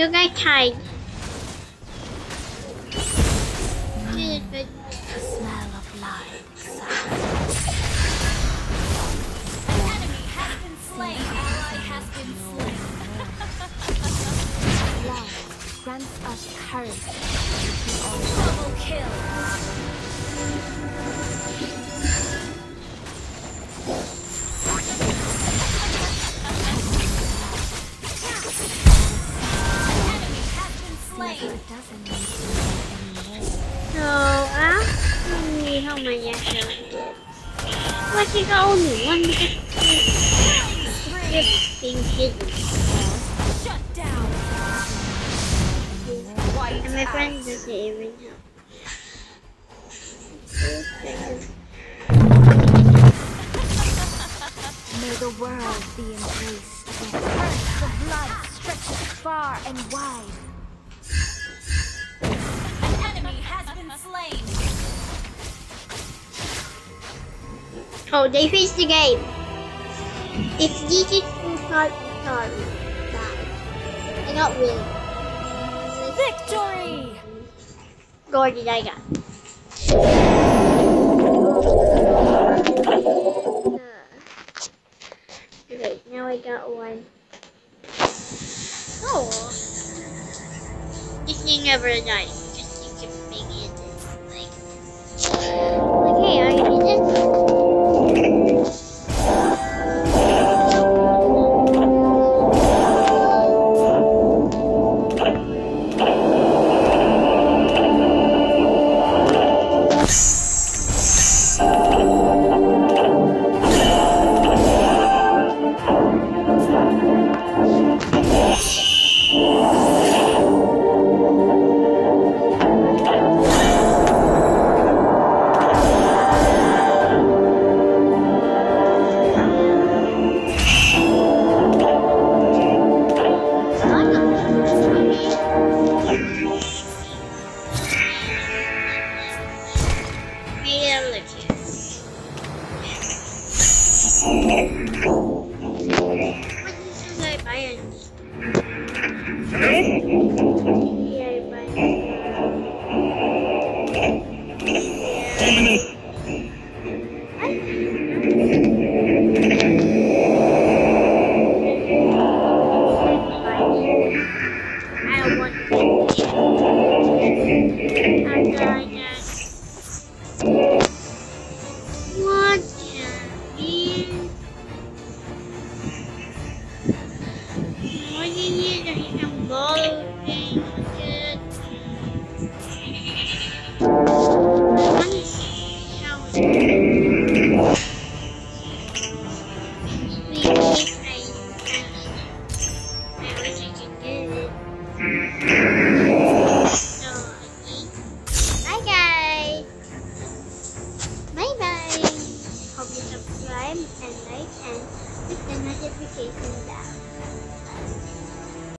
You guys tried. Good, good. The smell of blood. An enemy has been slain. Ally has been slain. Love grants us courage. Double kill. Be anymore. So after we how many episodes? What you got only one being hidden. Shut down. And my friend doesn't even know. May the world be embraced. The curse of blood stretches far and wide. Oh, they finished the game. If this is start, sorry. Bye. I got win. Victory! Gordy, I got. Okay, now I got one. Oh. Thing never dies. Just you can make it like. I Bye guys. Bye bye. Hope you subscribe and like and click the notification bell.